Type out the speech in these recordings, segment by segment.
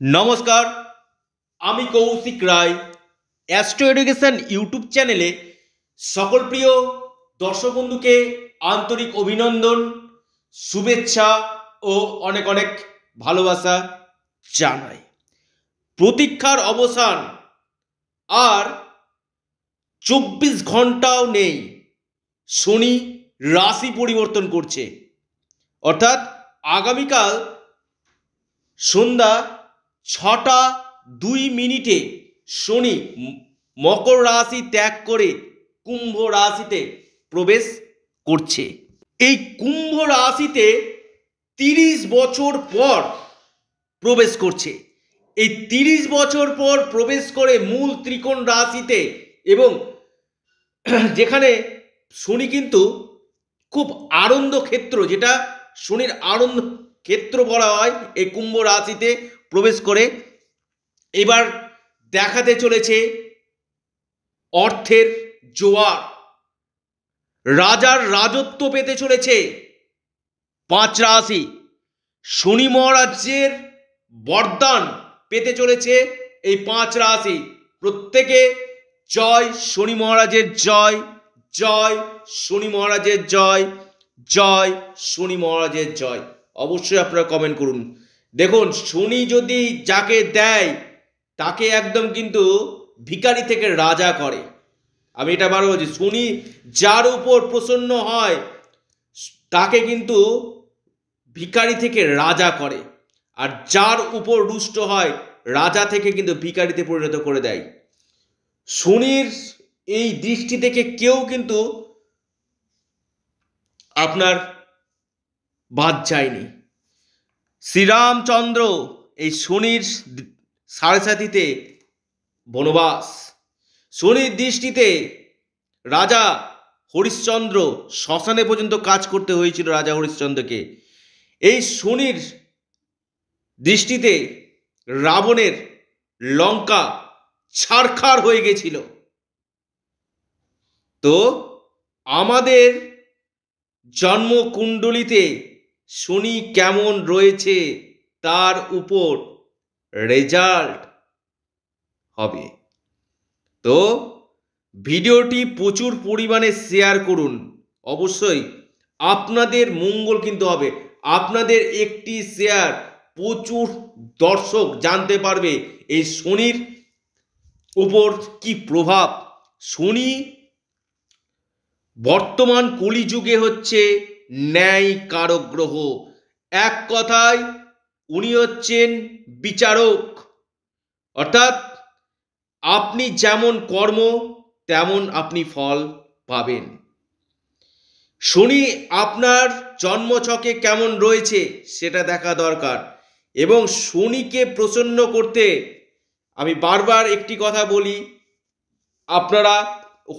নমস্কার, আমি Koushik Roy. Astro education YouTube চ্যানেলে সকল প্রিয় দর্শক বন্ধুকে আন্তরিক অভিনন্দন, শুভেচ্ছা ও অনেক অনেক ভালোবাসা জানাই। প্রতীক্ষার অবসান আর চব্বিশ ঘন্টাও নেই, শনি রাশি পরিবর্তন করছে। অর্থাৎ আগামীকাল সন্ধ্যা ছটা দুই মিনিটে শনি মকর রাশি ত্যাগ করে কুম্ভ রাশিতে প্রবেশ করছে। এই কুম্ভ রাশিতে তিরিশ বছর পর প্রবেশ করছে। এই তিরিশ বছর পর প্রবেশ করে মূল ত্রিকোণ রাশিতে এবং যেখানে শনি কিন্তু খুব আনন্দ ক্ষেত্র, যেটা শনির আনন্দ ক্ষেত্র বলা হয়, এই কুম্ভ রাশিতে প্রবেশ করে। এবার দেখাতে চলেছে অর্থের জোয়ার। রাজার রাজত্ব পেতে চলেছে পাঁচ রাশি। শনি মহারাজ্যের বরদান পেতে চলেছে এই পাঁচ রাশি। প্রত্যেকে জয়, শনি মহারাজের জয় জয়, শনি মহারাজের জয় জয়, শনি মহারাজের জয়। অবশ্যই আপনারা কমেন্ট করুন। দেখুন, শনি যদি যাকে দেয়, তাকে একদম কিন্তু ভিখারি থেকে রাজা করে। আমি এটা বারো বলছি, শনি যার উপর প্রসন্ন হয়, তাকে কিন্তু ভিকারি থেকে রাজা করে। আর যার উপর রুষ্ট হয়, রাজা থেকে কিন্তু ভিখারিতে পরিণত করে দেয়। শনির এই দৃষ্টি থেকে কেউ কিন্তু আপনার বাদ যায়নি। শ্রীরামচন্দ্র এই শনির সাড়ে সাথীতে বনবাস। শনির দৃষ্টিতে রাজা হরিশ্চন্দ্র শ্মশানে পর্যন্ত কাজ করতে হয়েছিল রাজা হরিশ্চন্দ্রকে। এই শনির দৃষ্টিতে রাবণের লঙ্কা ছারখার হয়ে গেছিল। তো আমাদের জন্মকুণ্ডলিতে শনি কেমন রয়েছে তার উপর রেজাল্ট হবে। তো ভিডিওটি প্রচুর পরিমাণে শেয়ার করুন। অবশ্যই আপনাদের মঙ্গল কিন্তু হবে। আপনাদের একটি শেয়ার প্রচুর দর্শক জানতে পারবে এই শনির উপর কি প্রভাব। শনি বর্তমান কলিযুগে হচ্ছে ন্যায় কারক গ্রহ এক কথায় উনি হচ্ছেন বিচারক। অর্থাৎ আপনি যেমন কর্ম, তেমন আপনি ফল পাবেন। শনি, আপনার জন্মছকে কেমন রয়েছে সেটা দেখা দরকার এবং শনিকে প্রসন্ন করতে আমি বারবার একটি কথা বলি, আপনারা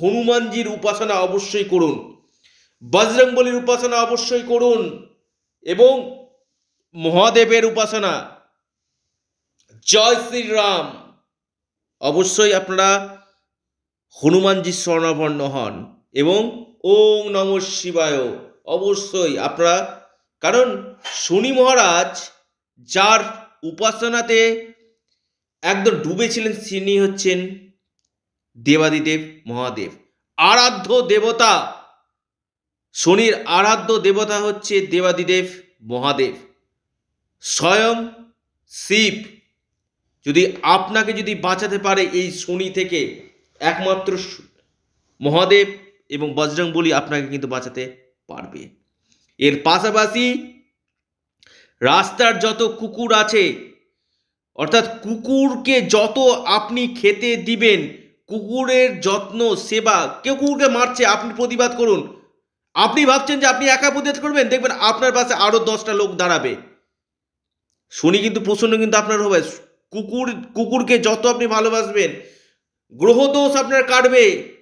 হনুমানজির উপাসনা অবশ্যই করুন। বজরংবলির উপাসনা অবশ্যই করুন এবং মহাদেবের উপাসনা। জয় শ্রীরাম। অবশ্যই আপনারা হনুমানজির স্বর্ণাপন্ন হন এবং ওম নম শিবায়। অবশ্যই আপনারা, কারণ শনি মহারাজ যার উপাসনাতে একদম ডুবেছিলেন তিনি হচ্ছেন দেবাদিদেব মহাদেব। আরাধ্য দেবতা শনির আরাধ্য দেবতা হচ্ছে দেবাদিদেব মহাদেব। স্বয়ং শিব। যদি আপনাকে যদি বাঁচাতে পারে এই শনি থেকে, একমাত্র মহাদেব এবং বজরং বলি আপনাকে কিন্তু বাঁচাতে পারবে। এর পাশাপাশি রাস্তার যত কুকুর আছে, অর্থাৎ কুকুরকে যত আপনি খেতে দিবেন, কুকুরের যত্ন, সেবা, কেউ কুকুরকে মারছে, আপনি প্রতিবাদ করুন আপনি ভাবছেন যে আপনি একা প্রতিবাদ করবেন? দেখবেন আপনার পাশে আরও দশটা লোক দাঁড়াবে। শনি কিন্তু প্রসন্ন কিন্তু আপনার হবে। কুকুর, কুকুরকে যত আপনি ভালোবাসবেন গ্রহদোষ আপনার কাটবে।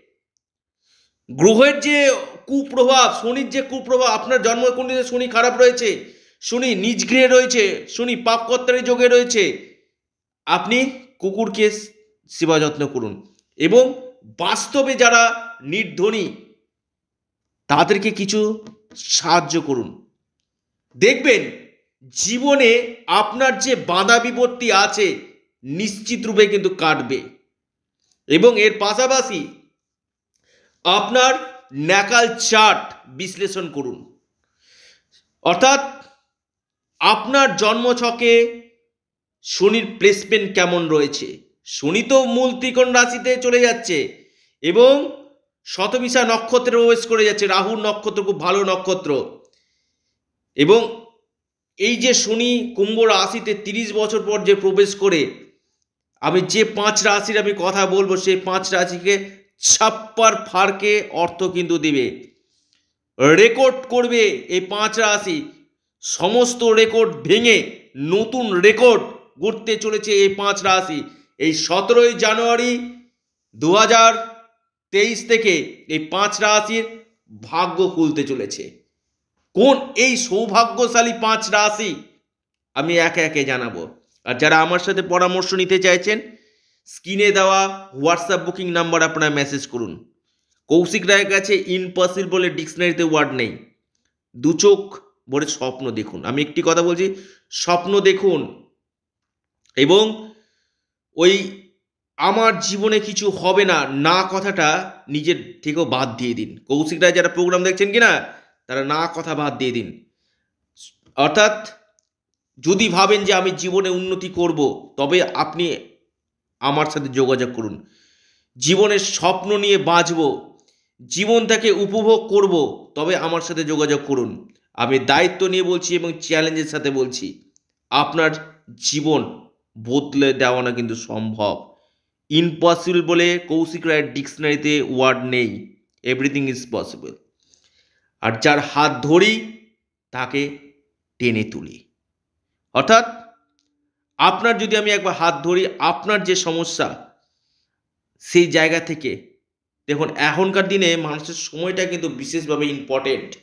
গ্রহের যে কুপ্রভাব, শনির যে কুপ্রভাব, আপনার জন্মকুণ্ডলীতে শনি খারাপ রয়েছে? শনি নিজ গৃহে রয়েছে, শনি পাপকর্তারি যোগে রয়েছে। আপনি কুকুরকে সেবা যত্ন করুন। এবং বাস্তবে যারা নির্ধনী তাদেরকে কিছু সাহায্য করুন। দেখবেন জীবনে আপনার যে বাধা বিপত্তি আছে নিশ্চিত রূপে কিন্তু কাটবে। এবং এর পাশাপাশি আপনার ন্যাকাল চার্ট বিশ্লেষণ করুন। অর্থাৎ আপনার জন্মছকে শনির প্লেসমেন্ট কেমন রয়েছে? শনি তো মূল ত্রিকোণ রাশিতে চলে যাচ্ছে এবং শতবিশা নক্ষত্রে প্রবেশ করে যাচ্ছে। রাহুর নক্ষত্র খুব ভালো নক্ষত্র। এবং এই যে শনি কুম্ভ রাশিতে তিরিশ বছর পর যে প্রবেশ করে, আমি যে পাঁচ রাশির আমি কথা বলব, সেই পাঁচ রাশিকে ছাপ্পার ফারকে অর্থ কিন্তু দিবে। রেকর্ড করবে এই পাঁচ রাশি। সমস্ত রেকর্ড ভেঙে নতুন রেকর্ড গড়তে চলেছে এই পাঁচ রাশি। এই সতেরোই জানুয়ারি দু হাজার তেইশ থেকে এই পাঁচ রাশির ভাগ্য খুলতে চলেছে। কোন এই সৌভাগ্যশালী পাঁচ রাশি? আমি একে একে জানাব। আর যারা আমার সাথে পরামর্শ নিতে চাইছেন, স্ক্রিনে দেওয়া হোয়াটসঅ্যাপ বুকিং নাম্বার আপনারা মেসেজ করুন। কৌশিক রায়ের কাছে ইনপসিবল বলে ডিকশনারিতে ওয়ার্ড নেই। দু চোখ ভরে স্বপ্ন দেখুন। আমি একটি কথা বলছি, স্বপ্ন দেখুন। এবং ওই আমার জীবনে কিছু হবে না না কথাটা নিজের থেকেও বাদ দিয়ে দিন। কৌশিক রায় যারা প্রোগ্রাম দেখছেন কি না তারা না কথা বাদ দিয়ে দিন। অর্থাৎ, যদি ভাবেন যে আমি জীবনে উন্নতি করব, তবে আপনি আমার সাথে যোগাযোগ করুন। জীবনের স্বপ্ন নিয়ে বাঁচব জীবনটাকে উপভোগ করব, তবে আমার সাথে যোগাযোগ করুন। আমি দায়িত্ব নিয়ে বলছি এবং চ্যালেঞ্জের সাথে বলছি। আপনার জীবন বদলে দেওয়ানো কিন্তু সম্ভব। ইম্পসিবল বলে কৌশিক রায়ের ডিকশনারিতে ওয়ার্ড নেই। Everything is possible. আর যার হাত ধরি, তাকে টেনে তুলি। অর্থাৎ, আপনার যদি আমি একবার হাত ধরি, আপনার যে সমস্যা, সেই জায়গা থেকে, দেখুন, এখনকার দিনে মানুষের সময়টা কিন্তু বিশেষভাবে ইম্পর্টেন্ট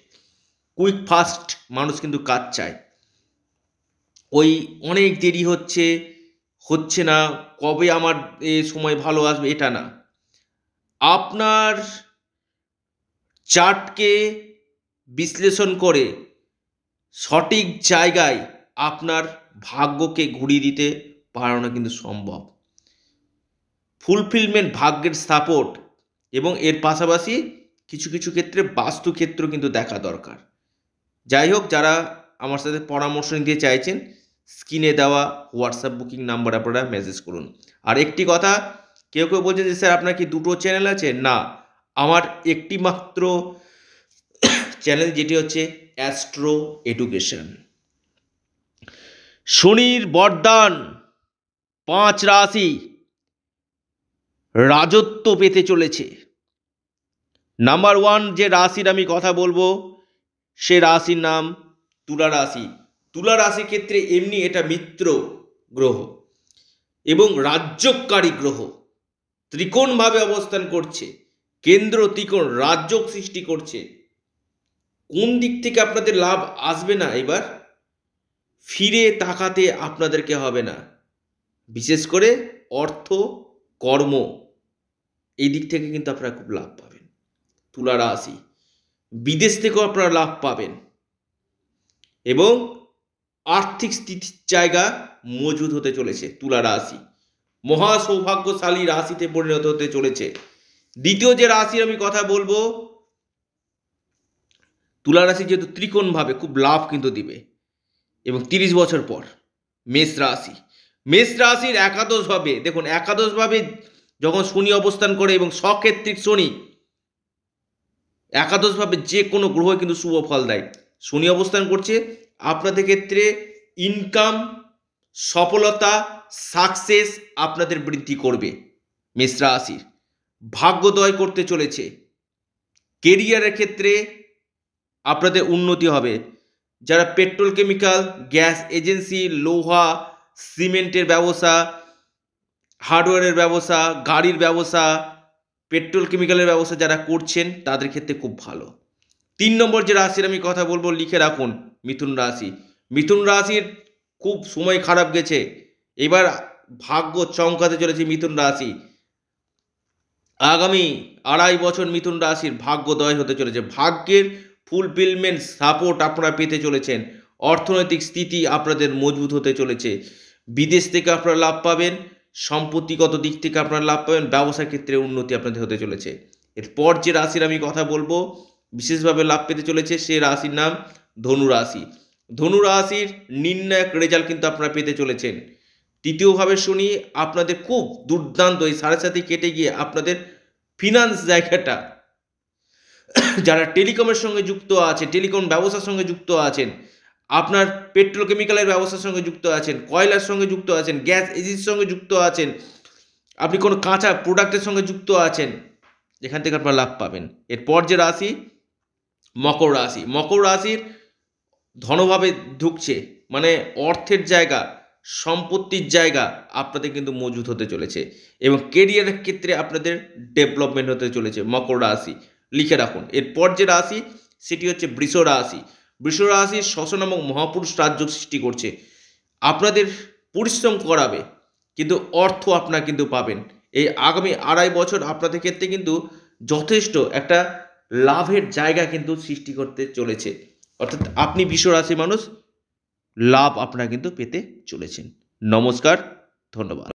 কুইক ফাস্ট মানুষ কিন্তু কাজ চায়। ওই অনেক দেরি হচ্ছে হচ্ছে না, কবে আমার এ সময় ভালো আসবে এটা না। আপনার চার্টকে বিশ্লেষণ করে সঠিক জায়গায় আপনার ভাগ্যকে ঘুরিয়ে দিতে পারানো কিন্তু সম্ভব। ফুলফিলমেন্ট ভাগ্যের সাপোর্ট এবং এর পাশাপাশি কিছু কিছু ক্ষেত্রে বাস্তু ক্ষেত্র কিন্তু দেখা দরকার। যাই হোক, যারা আমার সাথে পরামর্শ নিতে চাইছেন স্ক্রিনে দেওয়া হোয়াটসঅ্যাপ বুকিং নাম্বার আপনারা মেসেজ করুন। আর একটি কথা, কেউ কেউ বলছে যে, স্যার, আপনার কি দুটো চ্যানেল আছে? না, আমার একটি মাত্র চ্যানেল যেটি হচ্ছে অ্যাস্ট্রো এডুকেশন শনির বরদান, পাঁচ রাশি, রাজত্ব পেতে চলেছে। নাম্বার ওয়ান যে রাশির আমি কথা বলব, সে রাশির নাম তুলা রাশি। তুলা রাশি ক্ষেত্রে এমনি এটা মিত্র গ্রহ এবং রাজ্যকারী গ্রহ। ত্রিকোণভাবে অবস্থান করছে, কেন্দ্র ত্রিকোণ রাজ্য সৃষ্টি করছে। কোন দিক থেকে আপনাদের লাভ আসবে না এবার? ফিরে তাকাতে আপনাদেরকে হবে না। বিশেষ করে অর্থ, কর্ম, এই দিক থেকে কিন্তু আপনারা খুব লাভ পাবেন। তুলা রাশি, বিদেশ থেকেও আপনারা লাভ পাবেন। এবং আর্থিক স্থিতির জায়গা মজুদ হতে চলেছে তুলা রাশি। মহা সৌভাগ্যশালী রাশিতে পরিণত হতে চলেছে। দ্বিতীয় যে রাশির আমি কথা বলব, তুলা রাশি যেহেতু ত্রিকোণভাবে খুব লাভ কিন্তু দিবে। এবং তিরিশ বছর পর মেষ রাশি। মেষ রাশির একাদশভাবে, দেখুন একাদশভাবে যখন শনি অবস্থান করে এবং সক্ষেত্রিক শনি, একাদশভাবে যে কোনো গ্রহ কিন্তু শুভ ফল দেয়। শনি অবস্থান করছে আপনাদের ক্ষেত্রে ইনকাম সফলতা সাকসেস আপনাদের বৃদ্ধি করবে মেষ রাশির। ভাগ্যদয় করতে চলেছে। কেরিয়ারের ক্ষেত্রে আপনাদের উন্নতি হবে। যারা পেট্রোল কেমিক্যাল গ্যাস এজেন্সি লোহা সিমেন্টের ব্যবসা হার্ডওয়্যারের ব্যবসা, গাড়ির ব্যবসা পেট্রোল কেমিক্যালের ব্যবসা যারা করছেন, তাদের ক্ষেত্রে খুব ভালো। তিন নম্বর যে রাশির আমি কথা বলব, লিখে রাখুন মিথুন রাশি। মিথুন রাশির খুব সময় খারাপ গেছে। এবার ভাগ্য চমকাতে চলেছে মিথুন রাশি। আগামী আড়াই বছর মিথুন রাশির ভাগ্যোদয় হতে চলেছে। ভাগ্যের ফুলফিলমেন্ট সাপোর্ট আপনারা পেতে চলেছেন। অর্থনৈতিক স্থিতি আপনাদের মজবুত হতে চলেছে। বিদেশ থেকে আপনারা লাভ পাবেন। সম্পত্তিগত দিক থেকে আপনারা লাভ পাবেন। ব্যবসা ক্ষেত্রে উন্নতি আপনাদের হতে চলেছে। এরপর যে রাশির আমি কথা বলব, বিশেষভাবে লাভ পেতে চলেছে সে রাশির নাম ধনু রাশি ধনু রাশির নির্ণায়ক রেজাল্ট কিন্তু আপনারা পেতে চলেছেন। তৃতীয়ভাবে শুনি, আপনাদের খুব দুর্দান্ত এই সাড়ে সাথে কেটে গিয়ে আপনাদের ফিনান্স জায়গাটা। যারা টেলিকমের সঙ্গে যুক্ত আছে টেলিকম ব্যবসার সঙ্গে যুক্ত আছেন, আপনার পেট্রোকেমিক্যালের ব্যবসার সঙ্গে যুক্ত আছেন, কয়লার সঙ্গে যুক্ত আছেন গ্যাস এজেন্সির সঙ্গে যুক্ত আছেন, আপনি কোনো কাঁচা প্রোডাক্টের সঙ্গে যুক্ত আছেন, এখান থেকে আপনারা লাভ পাবেন। এরপর যে রাশি, মকর রাশি। মকর রাশির ধনভাবে ঢুকছে মানে অর্থের জায়গা, সম্পত্তির জায়গা আপনাদের কিন্তু মজুত হতে চলেছে এবং কেরিয়ারের ক্ষেত্রে আপনাদের ডেভেলপমেন্ট হতে চলেছে মকর রাশি। লিখে রাখুন, এরপর যে রাশি, সেটি হচ্ছে বৃষ রাশি। বৃষ রাশি শ্বসন এবং মহাপুরুষ রাজ্য সৃষ্টি করছে। আপনাদের পরিশ্রম করাবে, কিন্তু অর্থ আপনারা কিন্তু পাবেন। এই আগামী আড়াই বছর আপনাদের ক্ষেত্রে কিন্তু যথেষ্ট একটা লাভের জায়গা কিন্তু সৃষ্টি করতে চলেছে। অর্থাৎ আপনি বিশ্ব রাশির মানুষ লাভ আপনারা কিন্তু পেতে চলেছেন। নমস্কার ধন্যবাদ।